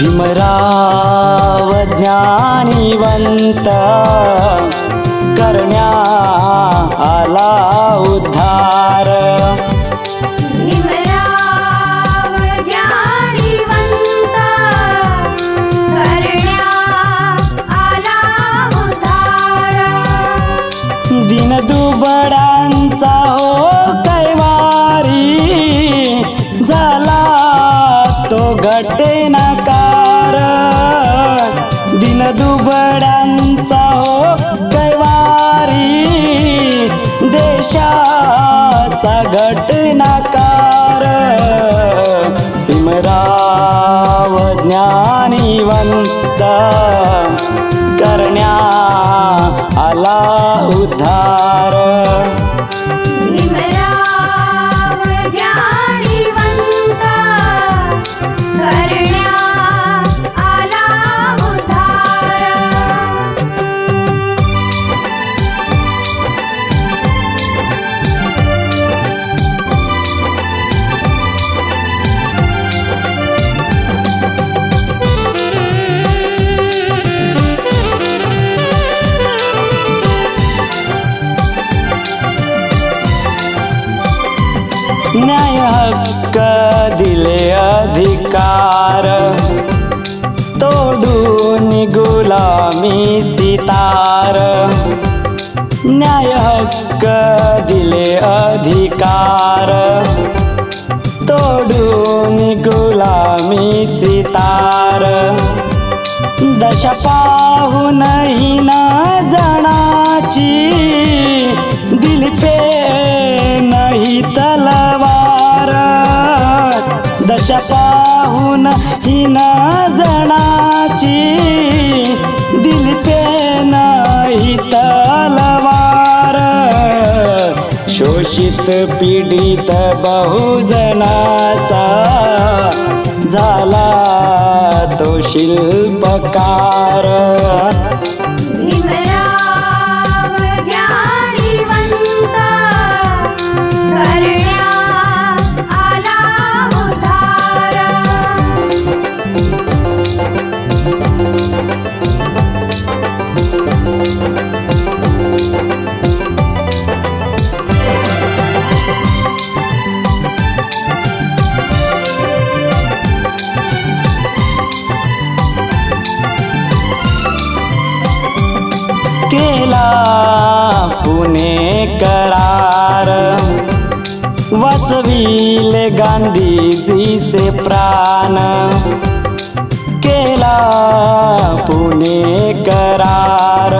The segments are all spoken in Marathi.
भीमराव ज्ञानीवंत करण्या आला उद्धार। दिनदुबडांचा हो कैवारी झाला तो घटे दिन दिनदुबडांचा हो कैवारी देशाचा घटनाकार भीमराव ज्ञानीवंत करण्या आला उद्धार. न्याय हक्क दिले अधिकार. तोडून गुलामीची तार. न्याय हक्क दिले अधिकार. तोडून गुलामीची तार. दश पाहूनही ना जणाची. शोषित पीडित बहुजनाचा झाला तो शिल्पकार. पुणे करार. वाचविले गांधीजीचे प्राण. केला पुणे करार.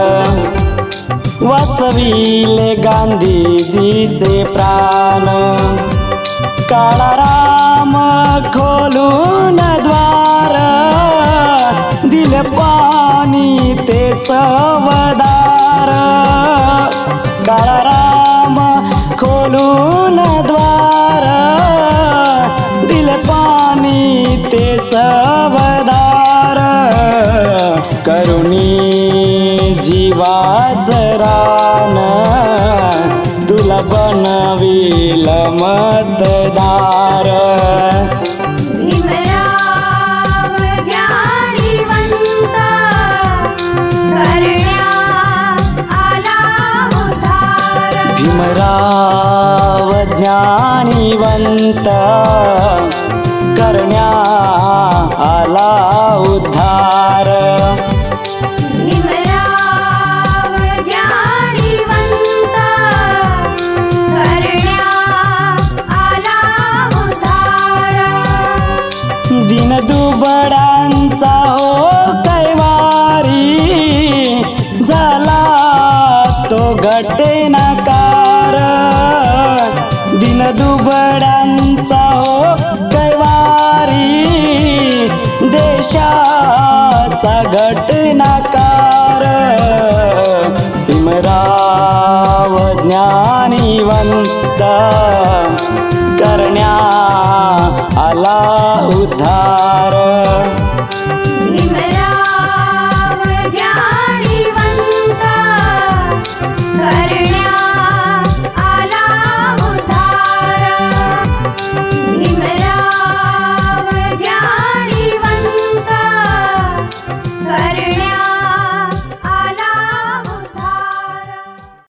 वाचविले गांधीजीचे प्राण. काळाराम खोलून द्वार. दिल पाणी ते चवदा द्वार दिल पाणी तेच वदार करुणी जीवाच रान तुला बनविल मतदार. भीमराव ज्ञानीवंत करण्या आला उद्धार. दिनदुबडांचा हो कैवारी झाला तो घटे दुबडांचा हो कैवारी देशाचा घटनाकार. भीमराव ज्ञानीवंत करण्या आला उद्धार.